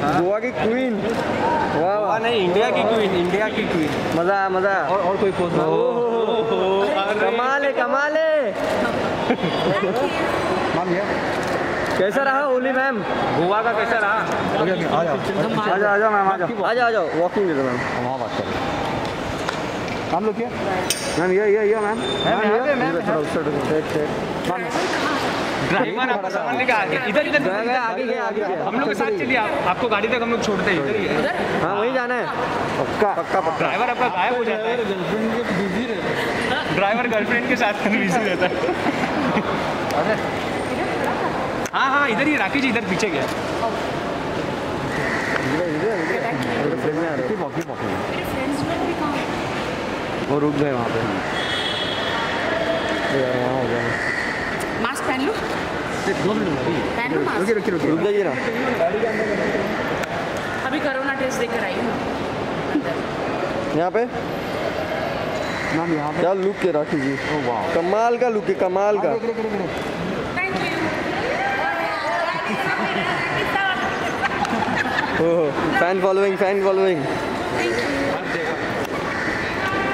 गोवा की क्वीन वाह वाह। नहीं इंडिया की क्वीन इंडिया की क्वीन मज़ा मज़ा। और और कोई पोस्ट कमाल है कमाल है। कैसा रहा ओली मैम? गोवा का कैसा रहा? ओके आ जाओ। आ जाओ आ जाओ मैम आ जाओ। आ जाओ आ जाओ वॉकिंग दे दो मैम। वहाँ बात करें हम लोग क्या मैम ये ये ये मैम। मैम, यहाँ पे, मैम, ड्राइवर आपको समझने का आगे इधर इधर। गया आगे गया आगे। गया हम लोग के साथ चलिए आप, आपको गाड़ी तक हम लोग छोड़ते हैं इधर ही है। हाँ वहीं जाना है। पक्का। पक्का पक्का। ड्राइवर आपका गायब हो जाता है। ड्राइवर गर्लफ्रेंड के साथ बिज़ी रहता है। हाँ हाँ इधर ही राकेश जी इधर पीछे गया। वो रुक गए वहाँ पे। यार वहाँ हो गया मास्क पहन लो। रुकिए रुकिए रुकिए रुक जाइए ना। अभी कोरोना टेस्ट देकर आई हूँ। यहाँ पे? मैम यहाँ क्या लुक है राखी जी? वाह कमाल का लुक है कमाल का। Thank you fan following fan following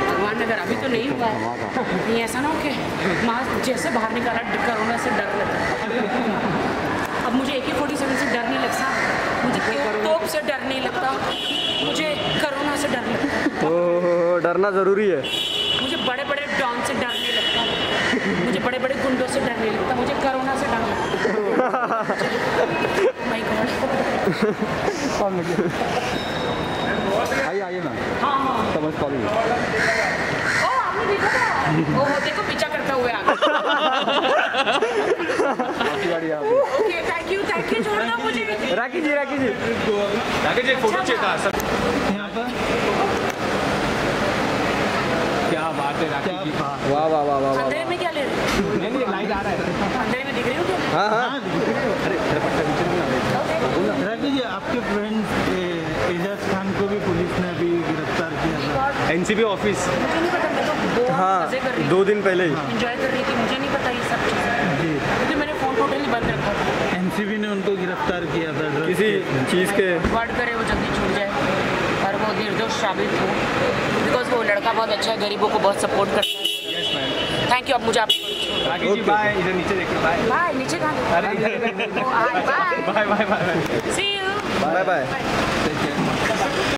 भगवान नगर अभी तो नहीं हुआ नहीं ऐसा ना हो कि मास्क जैसे बाहर निकाला कोरोना से डर लगता अब मुझे ए के फोर्टी सेवन से डर नहीं लगता मुझे तो- तोप से डर नहीं लगता। मुझे कोरोना से डर लगता। ओह डरना ज़रूरी है। मुझे बड़े बड़े डॉन से डर नहीं लगता। मुझे बड़े बड़े गुंडों से डर नहीं लगता। मुझे कोरोना से डर लगता। माय गॉड आइए आइए मैम। हाँ हाँ। समझ कॉलेज ओ आपने देखा था? ओ देखो पीछा करता हुआ आ गया आपकी गाड़ी यहाँ okay thank you thank you छोड़ना मुझे राखी जी राखी जी। राकेश जी फ़ोटो था यहाँ पर। क्या बात है राकेश जी। वाह वाह वाह वाह अंधेरे में क्या ले रहे हो? नहीं नहीं लाइट आ रहा है। अंधेरे में दिख रही हो क्या? हाँ हाँ। राकेश जी आपके फ्रेंड एजाज खान को भी पुलिस ने अभी गिरफ़्तार किया था। NCB office. मुझे नहीं पता मैं तो हाँ दो दिन पहले ही। थी एंजॉय कर रही थी मुझे नहीं पता ये सब चीज़ें। जी। क्योंकि मैंने फ़ोन टोटली रखा एनसीबी ने उनको गिरफ़्तार किया था किसी चीज़ के। वर्ड करे वो जल्दी छूट जाए। और वो निर्दोष साबित हो। बिकॉज़ वो लड़का बहुत अच्छा है गरीबों को बहुत सपोर्ट करता है। यस थैंक यू अब मुझे आप बाय इधर नीचे देखिए बाय बाय नीचे कहाँ अरे इधर इधर bye bye bye bye see you bye bye